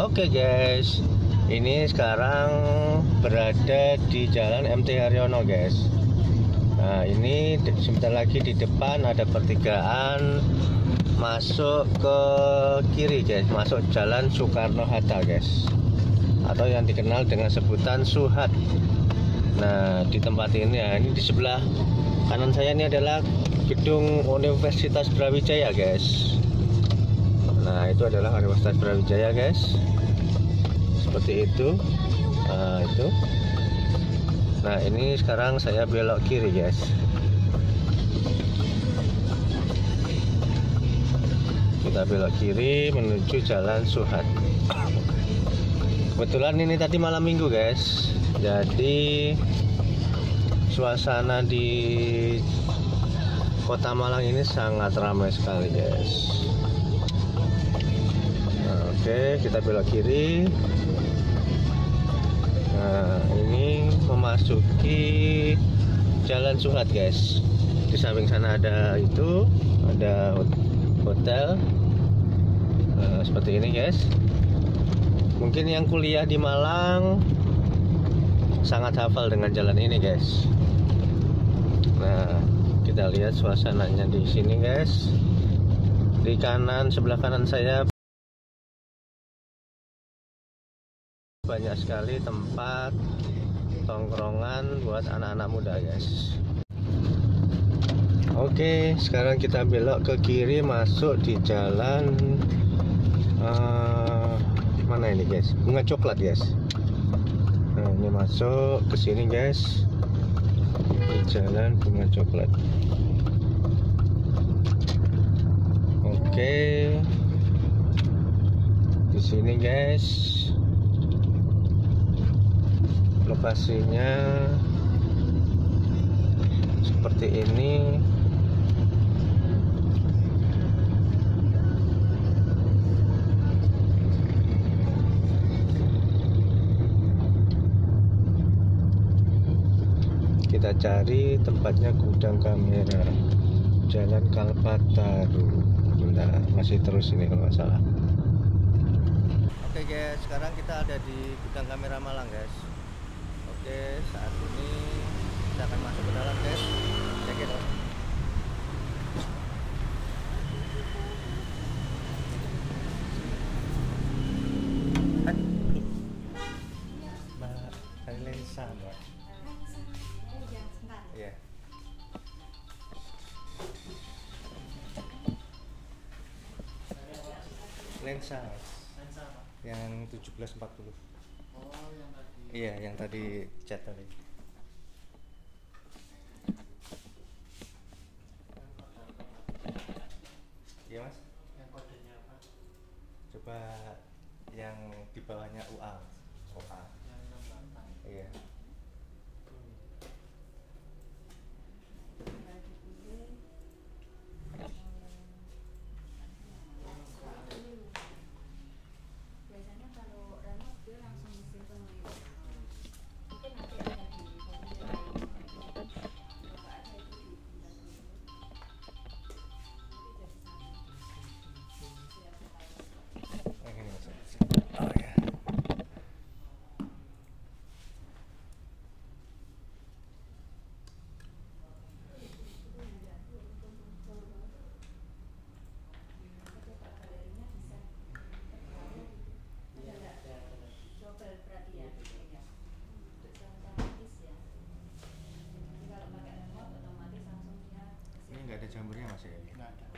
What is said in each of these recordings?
Oke guys, ini sekarang berada di Jalan MT Haryono guys. Nah ini sebentar lagi di depan ada pertigaan masuk ke kiri guys, masuk Jalan Soekarno Hatta guys, atau yang dikenal dengan sebutan Suhat. Nah di tempat ini, ya, ini di sebelah kanan saya ini adalah gedung Universitas Brawijaya guys. Nah itu adalah Universitas Brawijaya guys. Seperti itu. Nah itu. Nah ini sekarang saya belok kiri guys. Kita belok kiri menuju Jalan Suhat. Kebetulan ini tadi malam minggu guys. Jadi Suasana di Kota Malang ini sangat ramai sekali guys Oke, kita belok kiri. Nah, ini memasuki Jalan Suhat, guys. Di samping sana ada itu, ada hotel. Nah, seperti ini, guys. Mungkin yang kuliah di Malang sangat hafal dengan jalan ini, guys. Nah, kita lihat suasananya di sini, guys. Di kanan sebelah kanan saya banyak sekali tempat tongkrongan buat anak-anak muda guys. Oke sekarang kita belok ke kiri masuk di jalan uh, mana ini guys? Bunga coklat guys. Nah ini masuk ke sini guys. Di jalan bunga coklat. Oke. Di sini guys lokasinya seperti ini. Kita cari tempatnya gudang kamera. Jalan Kalpataru nah, masih terus ini kalau nggak salah. Oke guys, sekarang kita ada di gudang kamera Malang guys Oke, saat ini kita akan masuk ke dalam, guys. Check it out. Lensa, Mbak. Iya. Lensa? Yang 1740. Oh, yang tadi. Iya, yang tadi chat tadi. Iya mas. Yang kodenya apa? Coba yang di bawahnya UA. not done.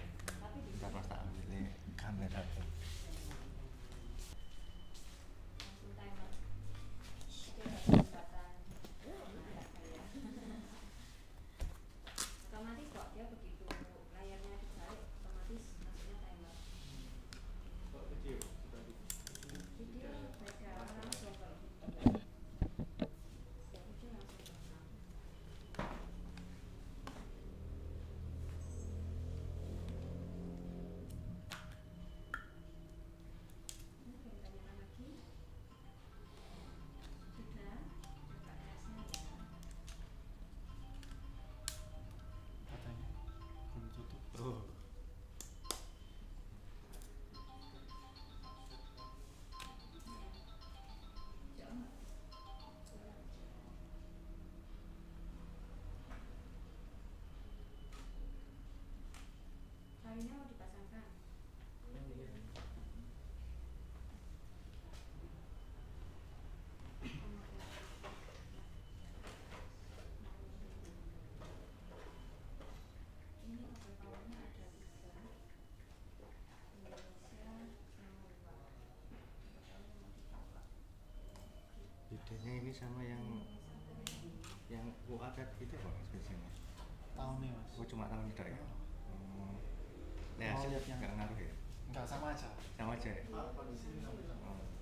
sama yang yang UAK gitu kok spesialnya tahun nih mas. Oh cuma tahun itu ya? Oh. Hmm. nah, oh, hasil iya, iya. nggak ngaruh ya? Nggak sama aja. Sama aja ya? Oh.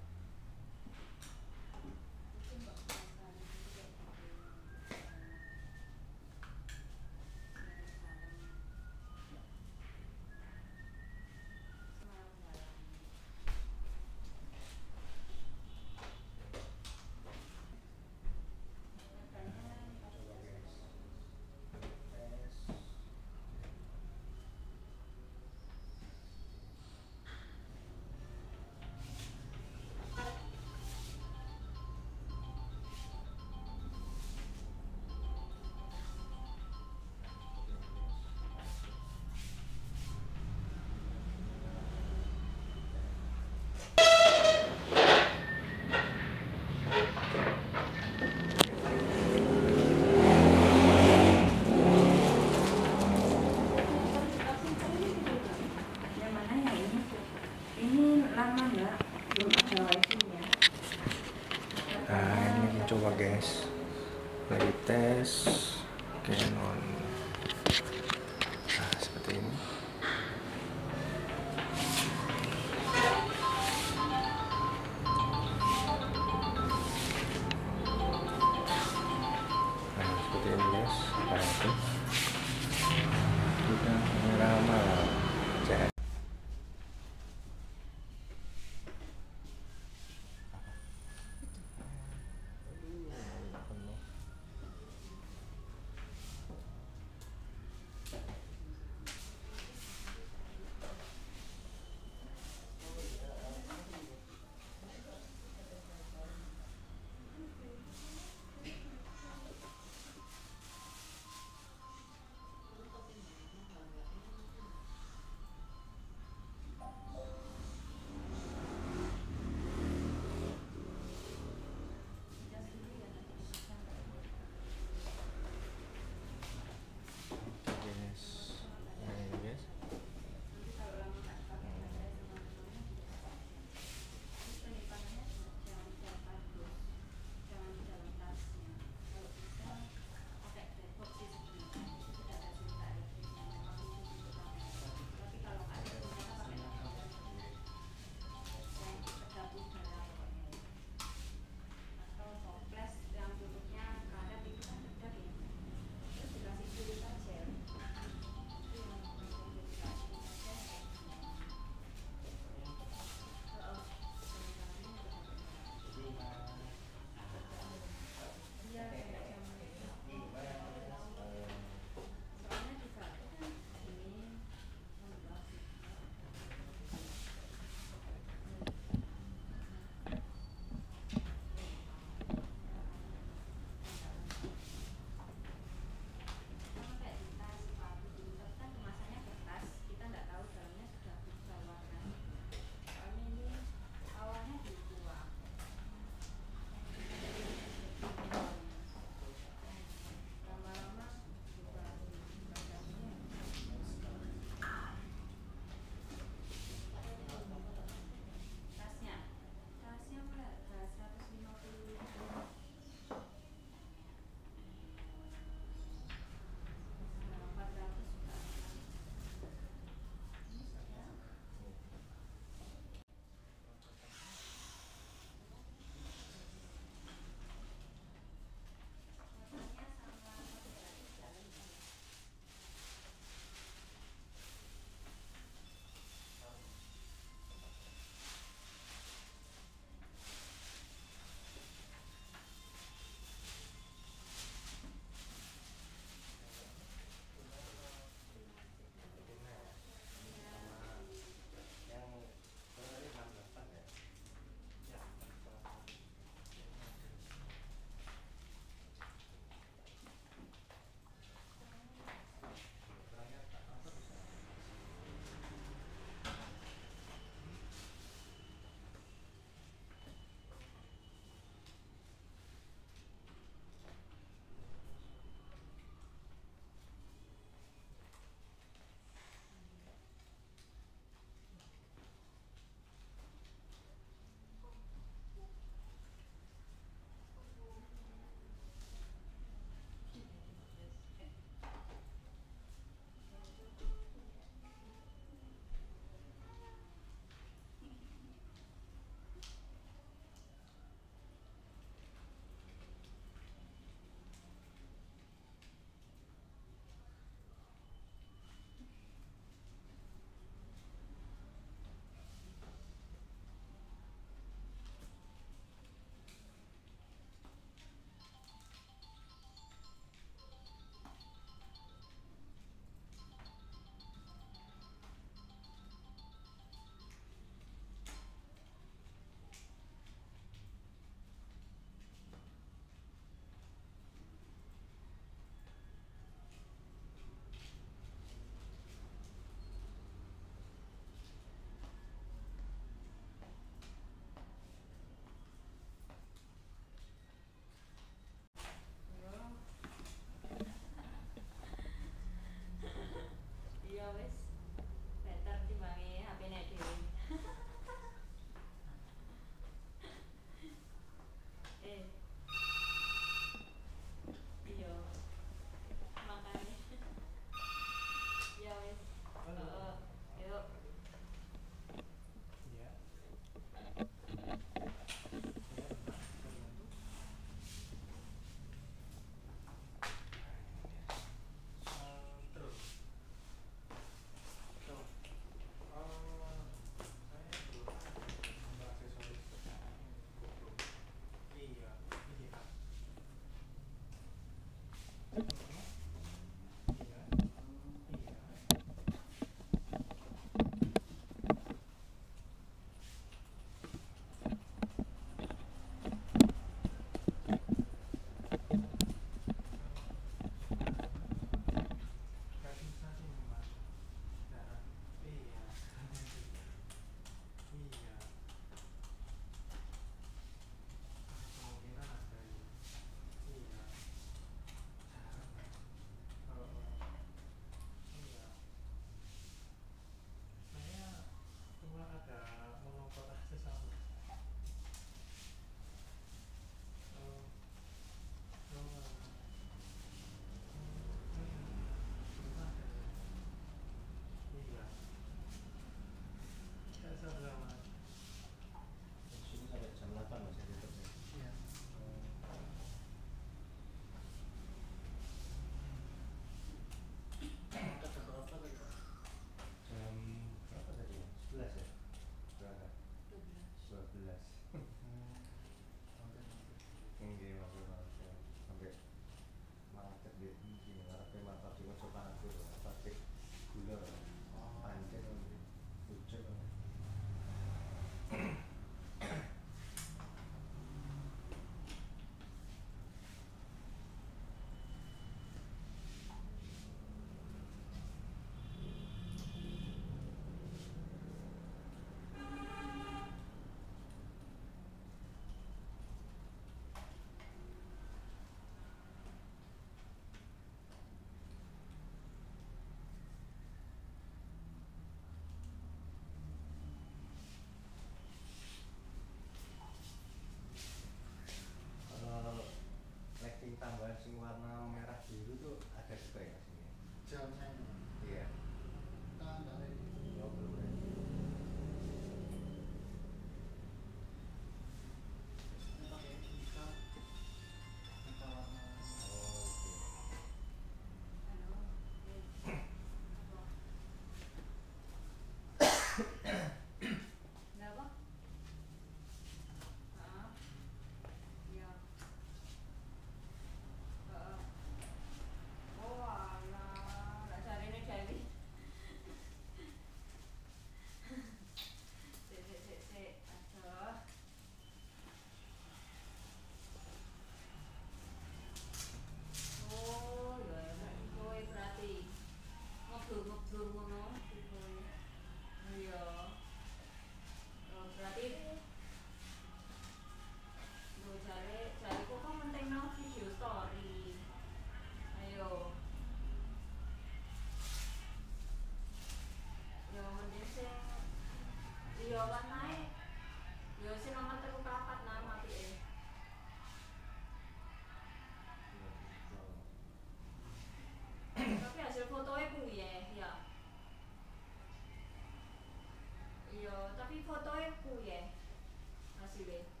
today.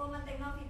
Roman technology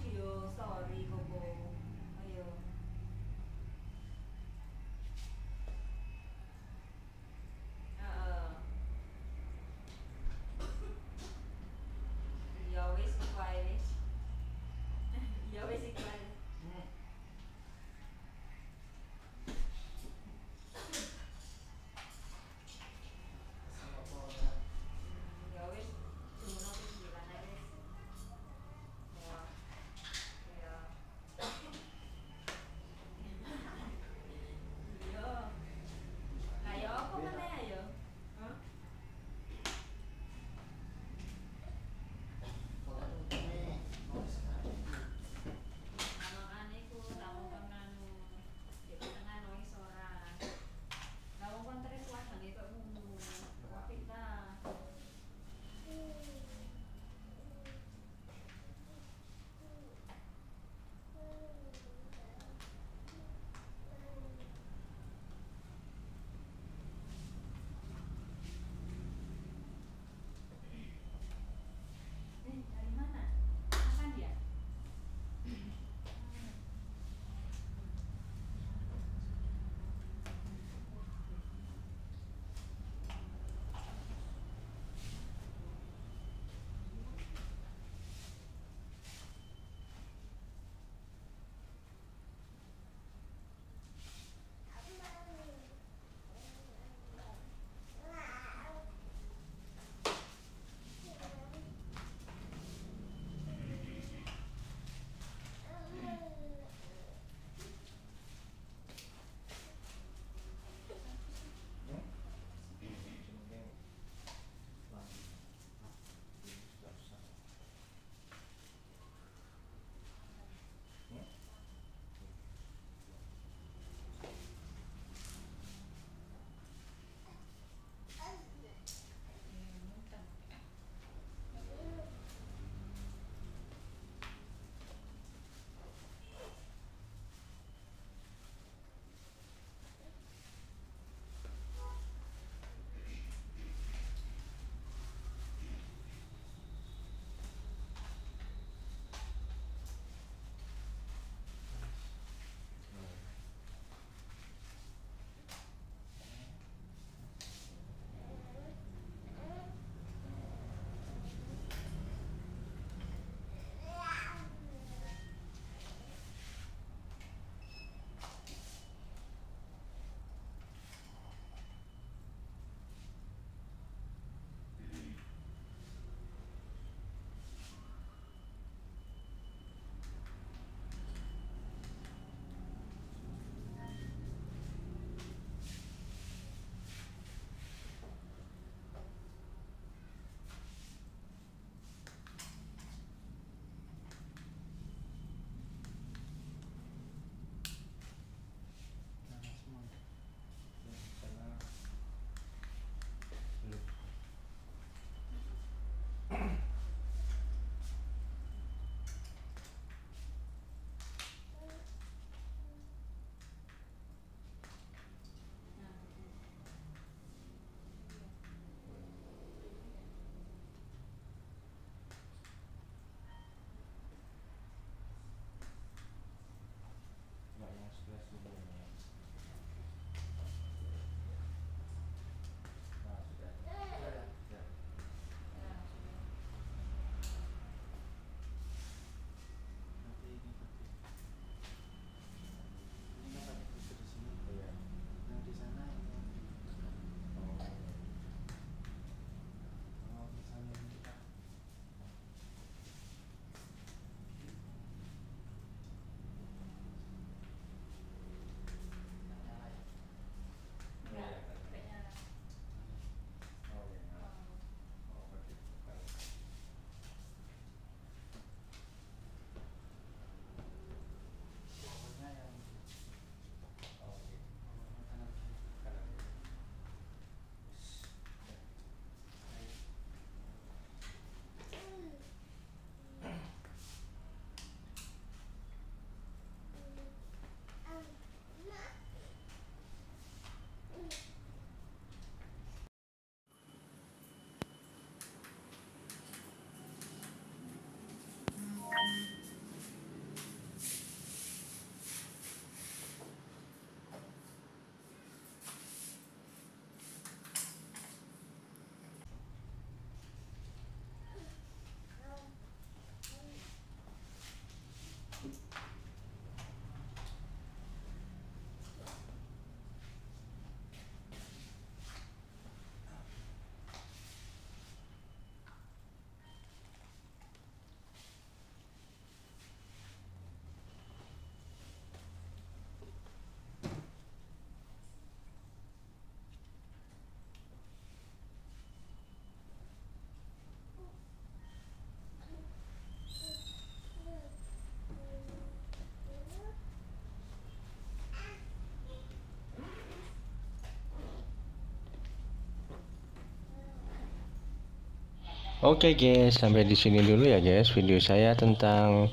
Oke guys, sampai di sini dulu ya guys video saya tentang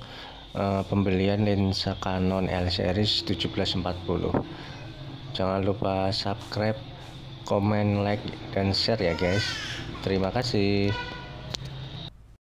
uh, pembelian lensa Canon L series 1740. Jangan lupa subscribe, komen, like, dan share ya guys. Terima kasih.